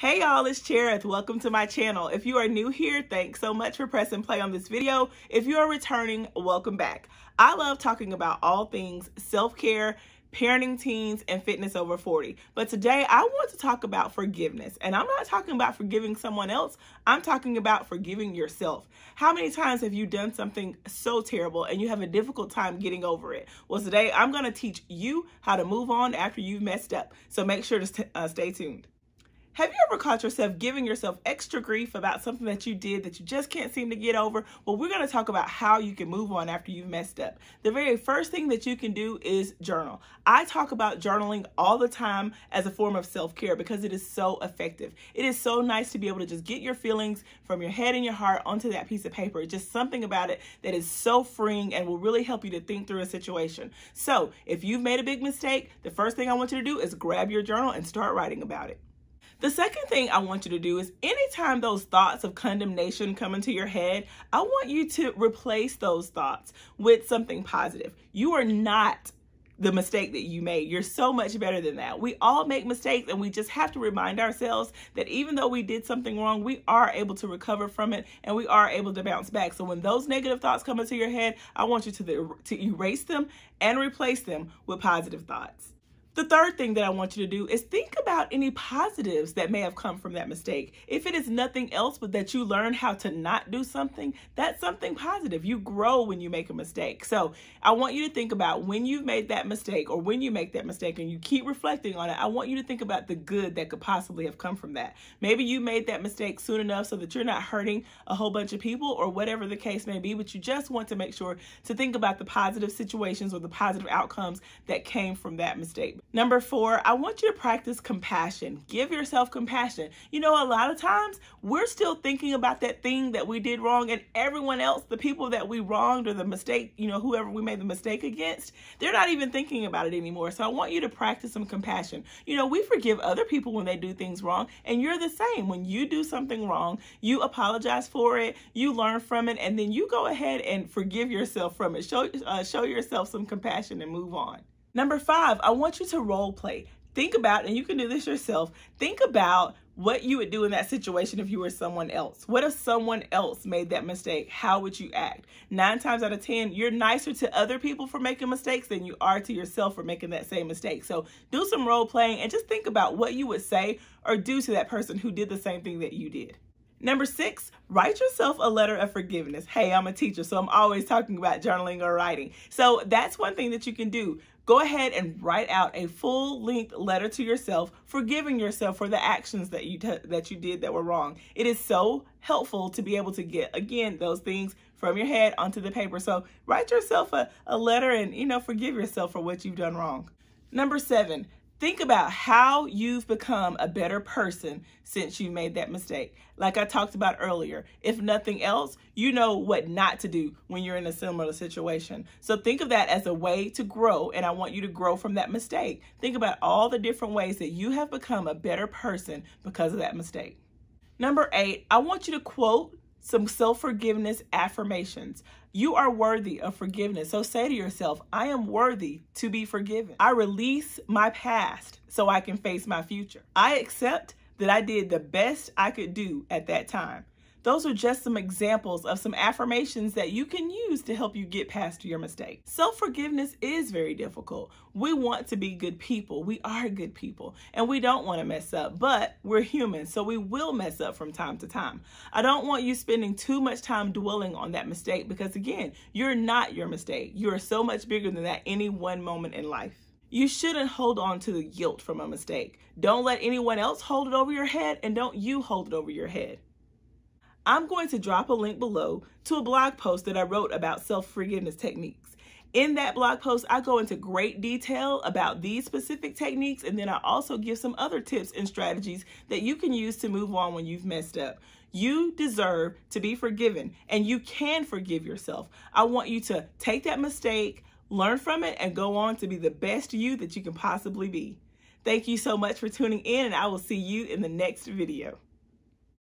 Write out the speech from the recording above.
Hey y'all, it's Cherith. Welcome to my channel. If you are new here, thanks so much for pressing play on this video. If you are returning, welcome back. I love talking about all things self-care, parenting teens, and fitness over 40. But today I want to talk about forgiveness. And I'm not talking about forgiving someone else. I'm talking about forgiving yourself. How many times have you done something so terrible and you have a difficult time getting over it? Well, today I'm going to teach you how to move on after you've messed up. So make sure to uh, stay tuned. Have you ever caught yourself giving yourself extra grief about something that you did that you just can't seem to get over? Well, we're going to talk about how you can move on after you've messed up. The very first thing that you can do is journal. I talk about journaling all the time as a form of self care because it is so effective. It is so nice to be able to just get your feelings from your head and your heart onto that piece of paper. It's just something about it that is so freeing and will really help you to think through a situation. So, if you've made a big mistake, the first thing I want you to do is grab your journal and start writing about it. The second thing I want you to do is anytime those thoughts of condemnation come into your head, I want you to replace those thoughts with something positive. You are not the mistake that you made. You're so much better than that. We all make mistakes and we just have to remind ourselves that even though we did something wrong, we are able to recover from it and we are able to bounce back. So when those negative thoughts come into your head, I want you to, the, to erase them and replace them with positive thoughts. The third thing that I want you to do is think about any positives that may have come from that mistake. If it is nothing else but that you learn how to not do something, that's something positive. You grow when you make a mistake. So I want you to think about when you've made that mistake or when you make that mistake and you keep reflecting on it, I want you to think about the good that could possibly have come from that. Maybe you made that mistake soon enough so that you're not hurting a whole bunch of people or whatever the case may be, but you just want to make sure to think about the positive situations or the positive outcomes that came from that mistake. Number four, I want you to practice compassion. Give yourself compassion. You know, a lot of times we're still thinking about that thing that we did wrong, and everyone else, the people that we wronged or the mistake, you know, whoever we made the mistake against, they're not even thinking about it anymore. So I want you to practice some compassion. You know, we forgive other people when they do things wrong, and you're the same. When you do something wrong, you apologize for it, you learn from it, and then you go ahead and forgive yourself from it. Show, uh, show yourself some compassion and move on. Number five, I want you to role play. Think about, and you can do this yourself, think about what you would do in that situation if you were someone else. What if someone else made that mistake? How would you act? Nine times out of 10, you're nicer to other people for making mistakes than you are to yourself for making that same mistake. So do some role playing and just think about what you would say or do to that person who did the same thing that you did. Number six, write yourself a letter of forgiveness. Hey, I'm a teacher, so I'm always talking about journaling or writing. So that's one thing that you can do. Go ahead and write out a full length letter to yourself, forgiving yourself for the actions that you that you did that were wrong. It is so helpful to be able to get again those things from your head onto the paper. So write yourself a, a letter and you know forgive yourself for what you've done wrong. Number seven, Think about how you've become a better person since you made that mistake. Like I talked about earlier, if nothing else, you know what not to do when you're in a similar situation. So think of that as a way to grow, and I want you to grow from that mistake. Think about all the different ways that you have become a better person because of that mistake. Number eight, I want you to quote some self forgiveness affirmations. You are worthy of forgiveness. So say to yourself, I am worthy to be forgiven. I release my past so I can face my future. I accept that I did the best I could do at that time. Those are just some examples of some affirmations that you can use to help you get past your mistake. Self forgiveness is very difficult. We want to be good people. We are good people and we don't want to mess up, but we're human, so we will mess up from time to time. I don't want you spending too much time dwelling on that mistake because, again, you're not your mistake. You are so much bigger than that any one moment in life. You shouldn't hold on to the guilt from a mistake. Don't let anyone else hold it over your head, and don't you hold it over your head. I'm going to drop a link below to a blog post that I wrote about self-forgiveness techniques. In that blog post, I go into great detail about these specific techniques, and then I also give some other tips and strategies that you can use to move on when you've messed up. You deserve to be forgiven, and you can forgive yourself. I want you to take that mistake, learn from it, and go on to be the best you that you can possibly be. Thank you so much for tuning in, and I will see you in the next video.